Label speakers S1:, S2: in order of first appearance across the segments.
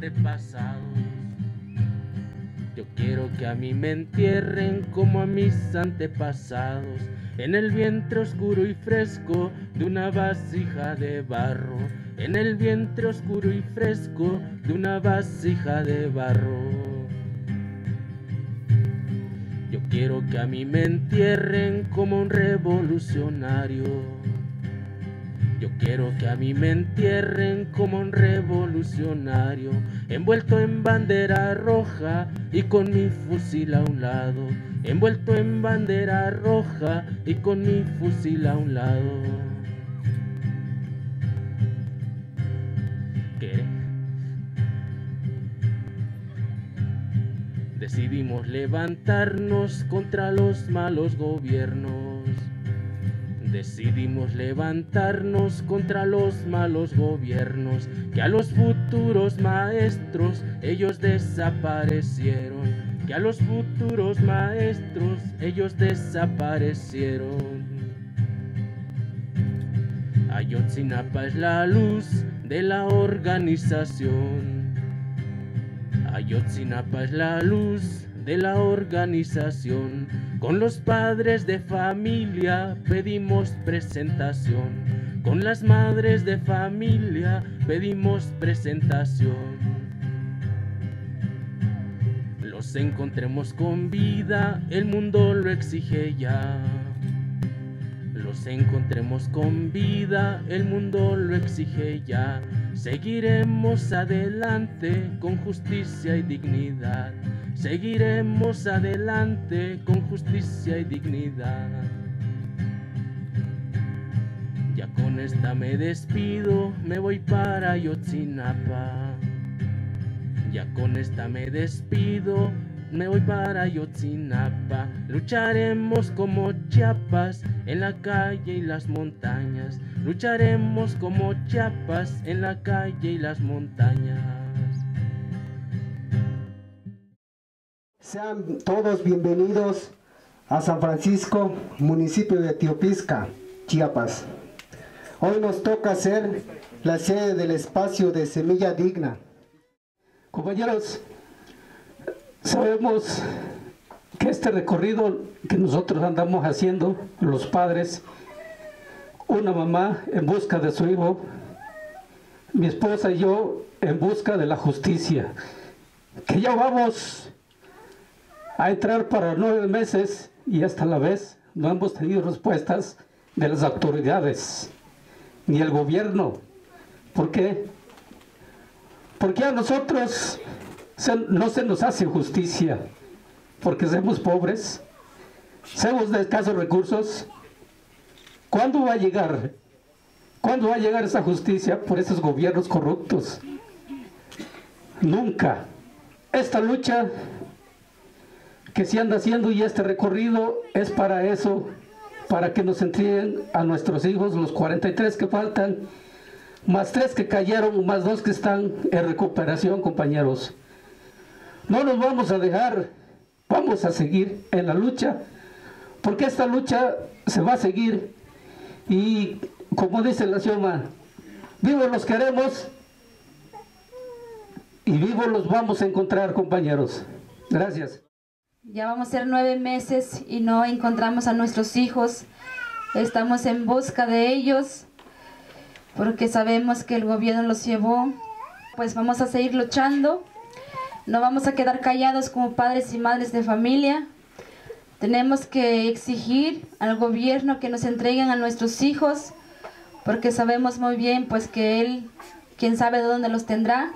S1: antepasados. Yo quiero que a mí me entierren como a mis antepasados, en el vientre oscuro y fresco de una vasija de barro, en el vientre oscuro y fresco de una vasija de barro. Yo quiero que a mí me entierren como un revolucionario. Yo quiero que a mí me entierren como un revolucionario, envuelto en bandera roja y con mi fusil a un lado, envuelto en bandera roja y con mi fusil a un lado. ¿Qué? Decidimos levantarnos contra los malos gobiernos. Decidimos levantarnos contra los malos gobiernos, que a los futuros maestros ellos desaparecieron, que a los futuros maestros ellos desaparecieron. Ayotzinapa es la luz de la organización. Ayotzinapa es la luz de la organización. Con los padres de familia pedimos presentación. Con las madres de familia pedimos presentación. Los encontremos con vida, el mundo lo exige ya. Los encontremos con vida, el mundo lo exige ya. Seguiremos adelante con justicia y dignidad. Seguiremos adelante con justicia y dignidad. Ya con esta me despido, me voy para Yotzinapa. Ya con esta me despido, me voy para Yotzinapa. Lucharemos como Chiapas en la calle y las montañas. Lucharemos como Chiapas en la calle y las montañas.
S2: Sean todos bienvenidos a San Francisco, municipio de Teopisca, Chiapas. Hoy nos toca ser la sede del espacio de Semilla Digna.
S3: Compañeros, sabemos que este recorrido que nosotros andamos haciendo, los padres, una mamá en busca de su hijo, mi esposa y yo en busca de la justicia, que ya vamos a entrar para nueve meses y hasta la vez no hemos tenido respuestas de las autoridades ni el gobierno. ¿Por qué? Porque a nosotros no se nos hace justicia, porque somos pobres, somos de escasos recursos. ¿Cuándo va a llegar? ¿Cuándo va a llegar esa justicia por esos gobiernos corruptos? Nunca. Esta lucha que se anda haciendo y este recorrido es para eso, para que nos entreguen a nuestros hijos los 43 que faltan, más tres que cayeron, más dos que están en recuperación, compañeros. No nos vamos a dejar, vamos a seguir en la lucha, porque esta lucha se va a seguir y como dice la Xioma, vivos los queremos y vivos los vamos a encontrar, compañeros. Gracias.
S4: Ya vamos a ser nueve meses y no encontramos a nuestros hijos. Estamos en busca de ellos porque sabemos que el gobierno los llevó. Pues vamos a seguir luchando. No vamos a quedar callados como padres y madres de familia. Tenemos que exigir al gobierno que nos entreguen a nuestros hijos porque sabemos muy bien pues que él, quién sabe de dónde los tendrá.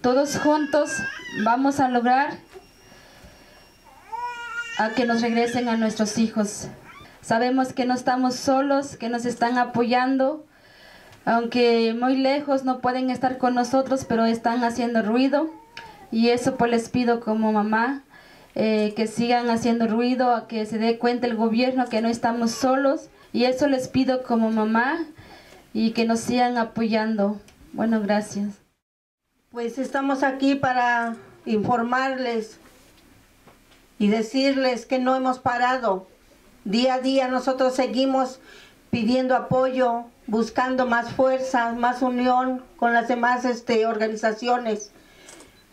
S4: Todos juntos vamos a lograr a que nos regresen a nuestros hijos. Sabemos que no estamos solos, que nos están apoyando, aunque muy lejos no pueden estar con nosotros, pero están haciendo ruido. Y eso pues les pido como mamá, eh, que sigan haciendo ruido, a que se dé cuenta el gobierno que no estamos solos. Y eso les pido como mamá y que nos sigan apoyando. Bueno, gracias.
S5: Pues estamos aquí para informarles y decirles que no hemos parado. Día a día nosotros seguimos pidiendo apoyo buscando más fuerza, más unión con las demás este, organizaciones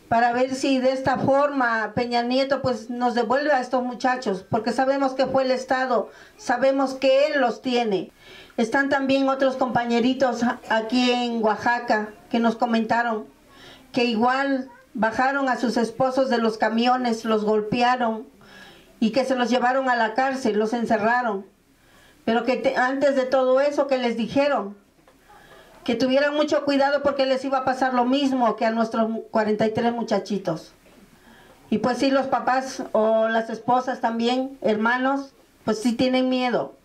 S5: para ver si de esta forma Peña Nieto pues nos devuelve a estos muchachos, porque sabemos que fue el Estado, sabemos que él los tiene. Están también otros compañeritos aquí en Oaxaca que nos comentaron que igual bajaron a sus esposos de los camiones, los golpearon y que se los llevaron a la cárcel, los encerraron. Pero que antes de todo eso que les dijeron, que tuvieran mucho cuidado porque les iba a pasar lo mismo que a nuestros 43 muchachitos. Y pues sí, los papás o las esposas también, hermanos, pues sí tienen miedo.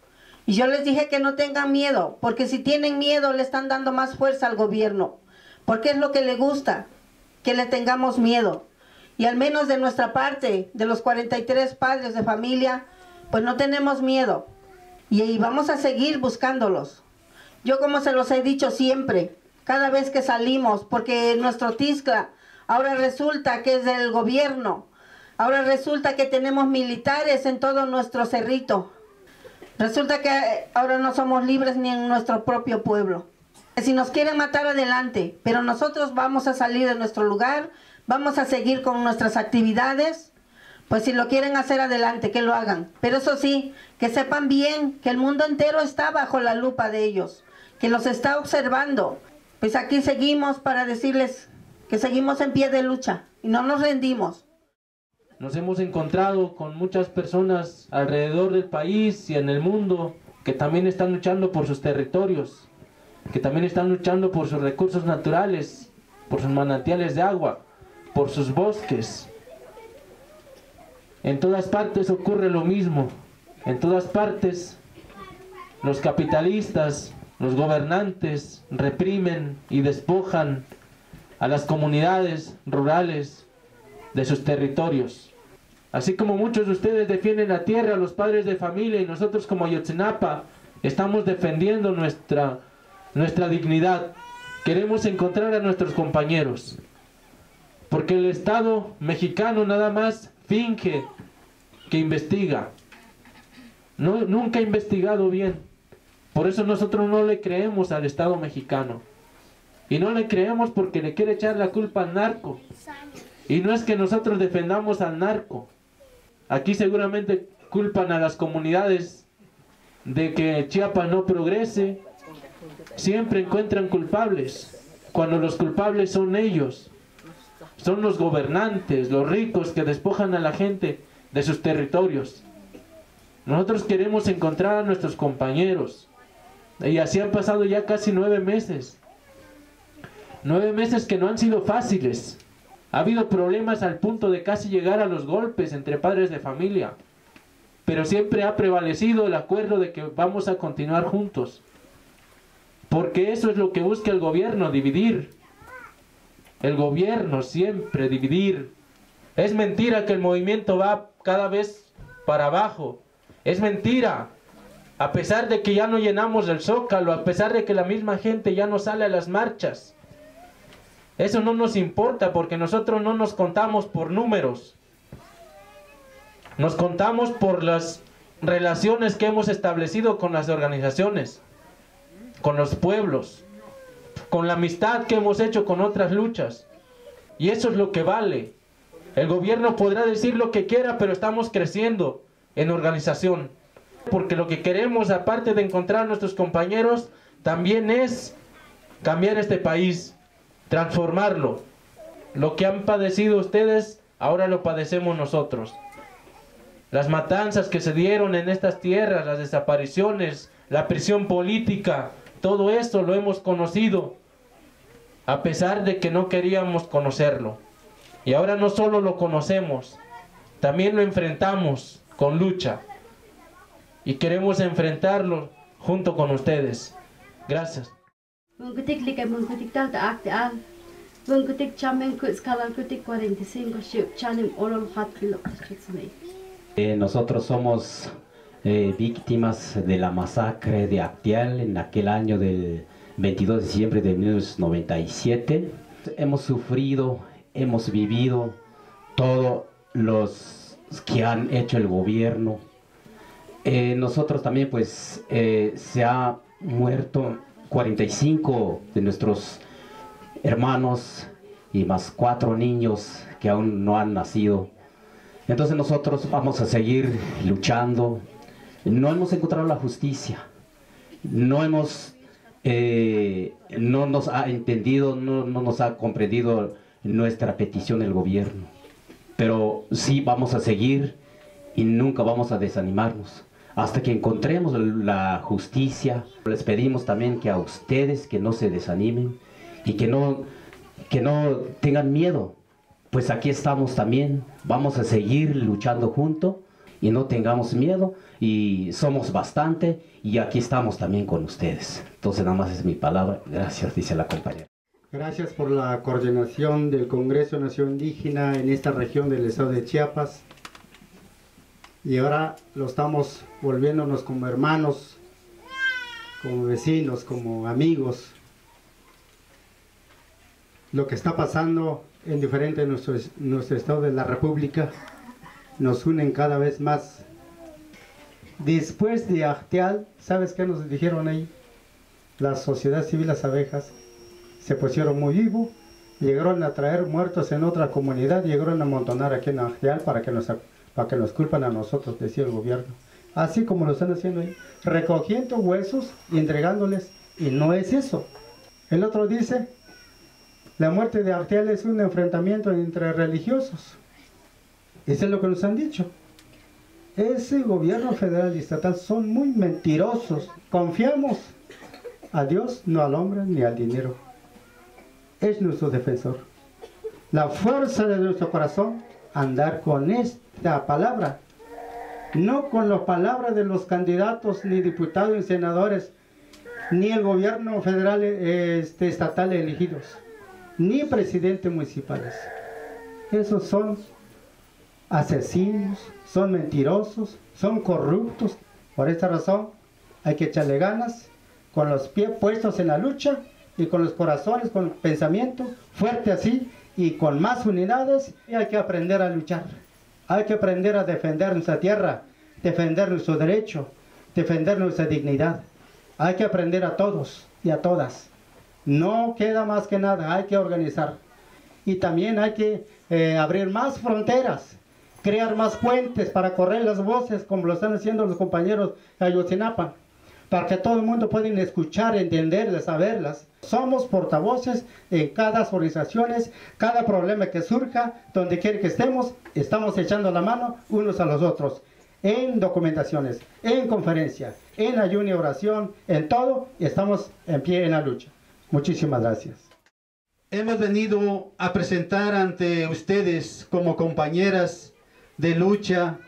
S5: Y yo les dije que no tengan miedo, porque si tienen miedo le están dando más fuerza al gobierno, porque es lo que le gusta, que le tengamos miedo. Y al menos de nuestra parte, de los 43 padres de familia, pues no tenemos miedo. Y vamos a seguir buscándolos. Yo como se los he dicho siempre, cada vez que salimos, porque nuestro Tiscla ahora resulta que es del gobierno, ahora resulta que tenemos militares en todo nuestro cerrito. Resulta que ahora no somos libres ni en nuestro propio pueblo. Si nos quieren matar adelante, pero nosotros vamos a salir de nuestro lugar, vamos a seguir con nuestras actividades, pues si lo quieren hacer adelante, que lo hagan. Pero eso sí, que sepan bien que el mundo entero está bajo la lupa de ellos que los está observando. Pues aquí seguimos para decirles que seguimos en pie de lucha y no nos rendimos.
S1: Nos hemos encontrado con muchas personas alrededor del país y en el mundo que también están luchando por sus territorios, que también están luchando por sus recursos naturales, por sus manantiales de agua, por sus bosques. En todas partes ocurre lo mismo. En todas partes los capitalistas los gobernantes reprimen y despojan a las comunidades rurales de sus territorios. Así como muchos de ustedes defienden la tierra, los padres de familia y nosotros como Ayotzinapa estamos defendiendo nuestra, nuestra dignidad. Queremos encontrar a nuestros compañeros. Porque el Estado mexicano nada más finge que investiga. No, nunca ha investigado bien. Por eso nosotros no le creemos al Estado mexicano. Y no le creemos porque le quiere echar la culpa al narco. Y no es que nosotros defendamos al narco. Aquí seguramente culpan a las comunidades de que Chiapas no progrese. Siempre encuentran culpables. Cuando los culpables son ellos. Son los gobernantes, los ricos que despojan a la gente de sus territorios. Nosotros queremos encontrar a nuestros compañeros. Y así han pasado ya casi nueve meses. Nueve meses que no han sido fáciles. Ha habido problemas al punto de casi llegar a los golpes entre padres de familia. Pero siempre ha prevalecido el acuerdo de que vamos a continuar juntos. Porque eso es lo que busca el gobierno, dividir. El gobierno siempre dividir. Es mentira que el movimiento va cada vez para abajo. Es mentira a pesar de que ya no llenamos el zócalo, a pesar de que la misma gente ya no sale a las marchas. Eso no nos importa porque nosotros no nos contamos por números. Nos contamos por las relaciones que hemos establecido con las organizaciones, con los pueblos, con la amistad que hemos hecho con otras luchas. Y eso es lo que vale. El gobierno podrá decir lo que quiera, pero estamos creciendo en organización porque lo que queremos, aparte de encontrar a nuestros compañeros, también es cambiar este país, transformarlo. Lo que han padecido ustedes, ahora lo padecemos nosotros. Las matanzas que se dieron en estas tierras, las desapariciones, la prisión política, todo esto lo hemos conocido, a pesar de que no queríamos conocerlo. Y ahora no solo lo conocemos, también lo enfrentamos con lucha y queremos enfrentarlo junto con ustedes. Gracias.
S6: Eh, nosotros somos eh, víctimas de la masacre de Actial en aquel año del 22 de diciembre de 1997. Hemos sufrido, hemos vivido todos los que han hecho el gobierno, eh, nosotros también pues eh, se ha muerto 45 de nuestros hermanos y más cuatro niños que aún no han nacido. Entonces nosotros vamos a seguir luchando. No hemos encontrado la justicia. No hemos, eh, no nos ha entendido, no, no nos ha comprendido nuestra petición el gobierno. Pero sí vamos a seguir y nunca vamos a desanimarnos hasta que encontremos la justicia. Les pedimos también que a ustedes que no se desanimen y que no, que no tengan miedo, pues aquí estamos también, vamos a seguir luchando juntos y no tengamos miedo y somos bastante y aquí estamos también con ustedes. Entonces nada más es mi palabra, gracias, dice la compañera.
S2: Gracias por la coordinación del Congreso Nación Indígena en esta región del estado de Chiapas y ahora lo estamos volviéndonos como hermanos, como vecinos, como amigos. Lo que está pasando en diferentes nuestro, nuestro estado de la República nos unen cada vez más. Después de Acteal, ¿sabes qué nos dijeron ahí? La sociedad civil, las abejas, se pusieron muy vivos, llegaron a traer muertos en otra comunidad, llegaron a amontonar aquí en Acteal para que nos para que nos culpan a nosotros, decía el gobierno. Así como lo están haciendo ahí, recogiendo huesos y entregándoles. Y no es eso. El otro dice, la muerte de Artial es un enfrentamiento entre religiosos. Eso es lo que nos han dicho. Ese gobierno federal y estatal son muy mentirosos. Confiamos a Dios, no al hombre ni al dinero. Es nuestro defensor. La fuerza de nuestro corazón, andar con esto la palabra, no con las palabras de los candidatos, ni diputados, ni senadores, ni el gobierno federal este, estatal elegidos, ni presidentes municipales. Esos son asesinos, son mentirosos, son corruptos. Por esta razón hay que echarle ganas, con los pies puestos en la lucha y con los corazones, con el pensamiento fuerte así y con más unidades, hay que aprender a luchar. Hay que aprender a defender nuestra tierra, defender nuestro derecho, defender nuestra dignidad. Hay que aprender a todos y a todas. No queda más que nada, hay que organizar. Y también hay que eh, abrir más fronteras, crear más puentes para correr las voces como lo están haciendo los compañeros de Ayotzinapa para que todo el mundo pueda escuchar, entenderlas, saberlas. Somos portavoces en cada organizaciones, cada problema que surja, donde quiera que estemos, estamos echando la mano unos a los otros, en documentaciones, en conferencia, en ayuno y oración, en todo, estamos en pie en la lucha. Muchísimas gracias.
S7: Hemos venido a presentar ante ustedes como compañeras de lucha,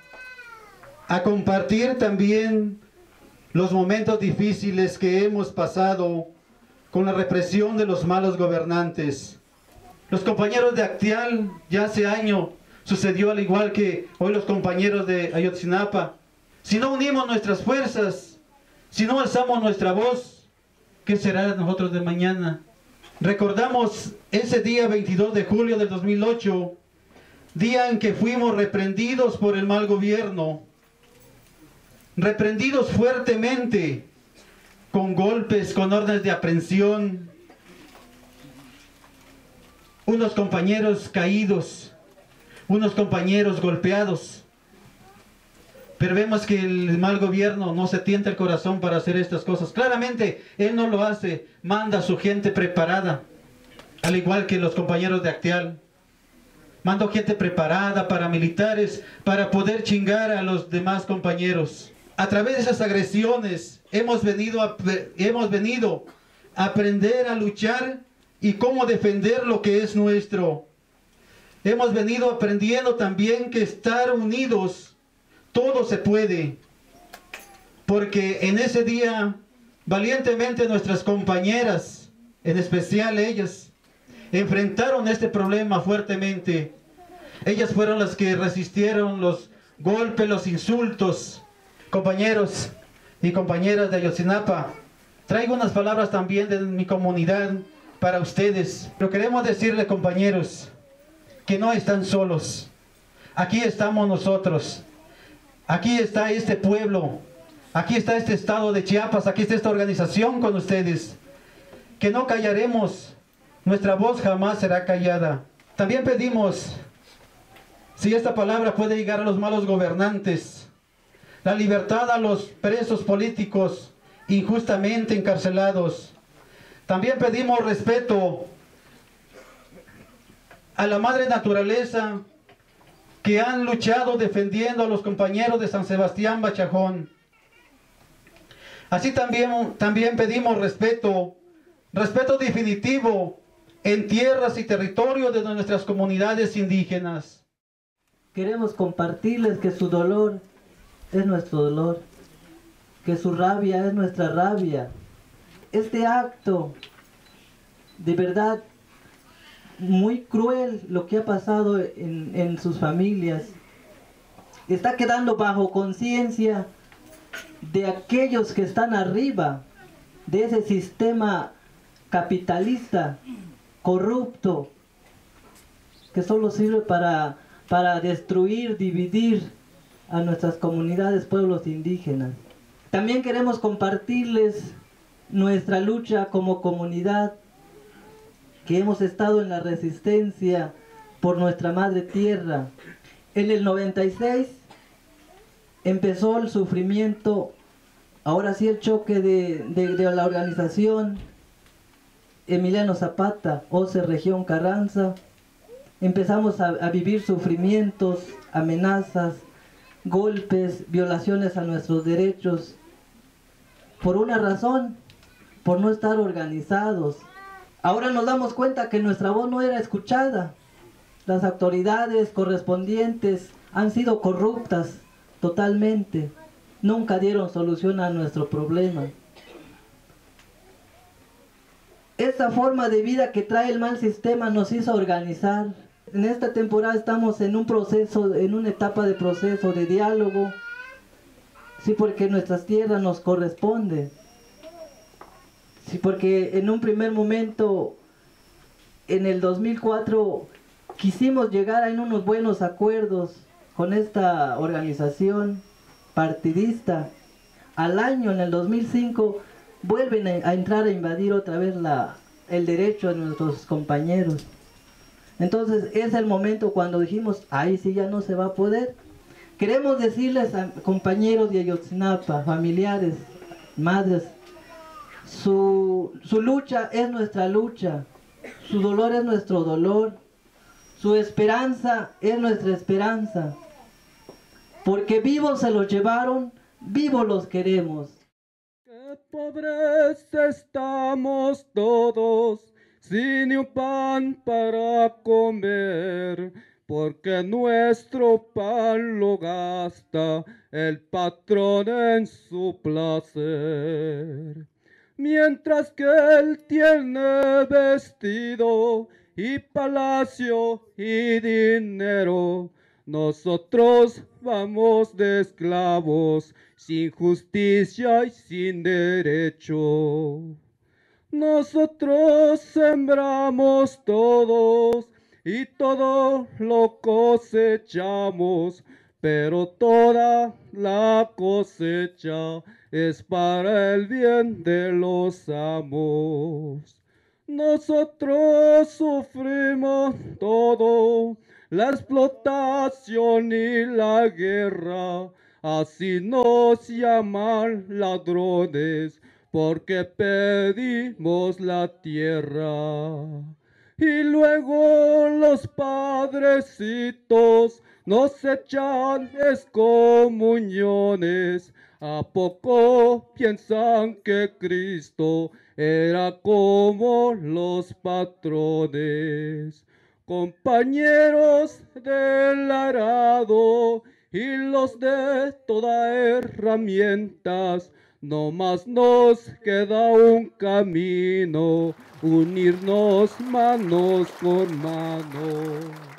S7: a compartir también los momentos difíciles que hemos pasado con la represión de los malos gobernantes. Los compañeros de Actial ya hace año sucedió al igual que hoy los compañeros de Ayotzinapa. Si no unimos nuestras fuerzas, si no alzamos nuestra voz, ¿qué será de nosotros de mañana? Recordamos ese día 22 de julio del 2008, día en que fuimos reprendidos por el mal gobierno, reprendidos fuertemente con golpes, con órdenes de aprehensión, unos compañeros caídos, unos compañeros golpeados. Pero vemos que el mal gobierno no se tienta el corazón para hacer estas cosas. Claramente, él no lo hace, manda a su gente preparada, al igual que los compañeros de Acteal. Manda gente preparada, para militares, para poder chingar a los demás compañeros a través de esas agresiones hemos venido a, hemos venido aprender a luchar y cómo defender lo que es nuestro. Hemos venido aprendiendo también que estar unidos todo se puede. Porque en ese día valientemente nuestras compañeras, en especial ellas, enfrentaron este problema fuertemente. Ellas fueron las que resistieron los golpes, los insultos, Compañeros y compañeras de Ayotzinapa, traigo unas palabras también de mi comunidad para ustedes. Pero queremos decirle, compañeros, que no están solos. Aquí estamos nosotros. Aquí está este pueblo. Aquí está este estado de Chiapas. Aquí está esta organización con ustedes. que no callaremos, nuestra voz jamás será callada. También pedimos, si esta palabra puede llegar a los malos gobernantes, la libertad a los presos políticos injustamente encarcelados. También pedimos respeto a la madre naturaleza que han luchado defendiendo a los compañeros de San Sebastián Bachajón. Así también, también pedimos respeto, respeto definitivo en tierras y territorios de nuestras comunidades indígenas.
S8: Queremos compartirles que su dolor es nuestro dolor, que su rabia es nuestra rabia. Este acto de verdad muy cruel lo que ha pasado en, en sus familias. Está quedando bajo conciencia de aquellos que están arriba de ese sistema capitalista, corrupto, que solo sirve para, para destruir, dividir a nuestras comunidades, pueblos indígenas. También queremos compartirles nuestra lucha como comunidad, que hemos estado en la resistencia por nuestra madre tierra. En el 96 empezó el sufrimiento, ahora sí el choque de, de, de la organización Emiliano Zapata, OCE Región Carranza. Empezamos a, a vivir sufrimientos, amenazas, golpes, violaciones a nuestros derechos, por una razón, por no estar organizados. Ahora nos damos cuenta que nuestra voz no era escuchada. Las autoridades correspondientes han sido corruptas totalmente. Nunca dieron solución a nuestro problema. Esta forma de vida que trae el mal sistema nos hizo organizar. En esta temporada estamos en un proceso, en una etapa de proceso de diálogo. Sí, porque nuestras tierras nos corresponden. Sí, porque en un primer momento, en el 2004, quisimos llegar a unos buenos acuerdos con esta organización partidista. Al año, en el 2005, vuelven a, entrar a invadir otra vez el derecho de nuestros compañeros. Entonces es el momento cuando dijimos, ahí sí ya no se va a poder. Queremos decirles a compañeros de Ayotzinapa, familiares, madres, su, su lucha es nuestra lucha, su dolor es nuestro dolor, su esperanza es nuestra esperanza. Porque vivos se los llevaron, vivos los queremos.
S9: Pobres estamos todos, sin un pan para comer, porque nuestro pan lo gasta el patrón en su placer. Mientras que él tiene vestido y palacio y dinero, nosotros vamos de esclavos, sin justicia y sin derecho. Nosotros sembramos todos y todo lo cosechamos, pero toda la cosecha es para el bien de los amos. Nosotros sufrimos todo, la explotación y la guerra, así nos llaman ladrones, porque pedimos la tierra. Y luego los padrecitos nos echan excomuniones. ¿A poco piensan que Cristo era como los patrones? Compañeros del arado y los de toda herramientas, no más nos queda un camino, unirnos manos con manos.